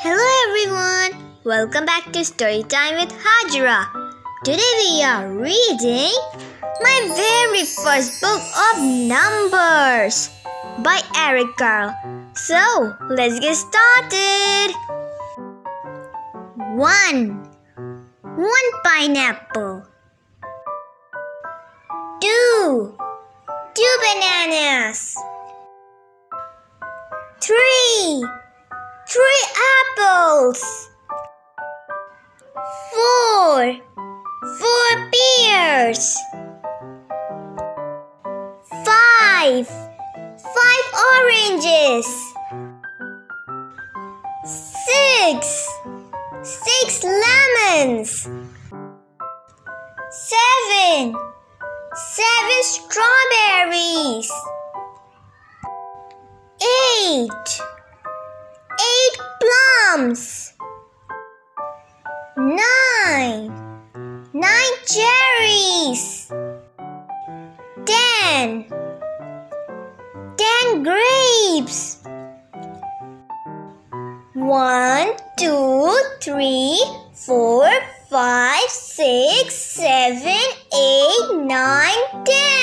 Hello everyone! Welcome back to Storytime with Hajira. Today we are reading my very first book of Numbers by Eric Carle. So let's get started. 1. One pineapple. 2. Two bananas. 3 three apples. Four, four pears. Five, five oranges. Six, six lemons. Seven, seven strawberries. Eight Nine. Nine cherries. Ten. Ten grapes. One, two, three, four, five, six, seven, eight, nine, ten.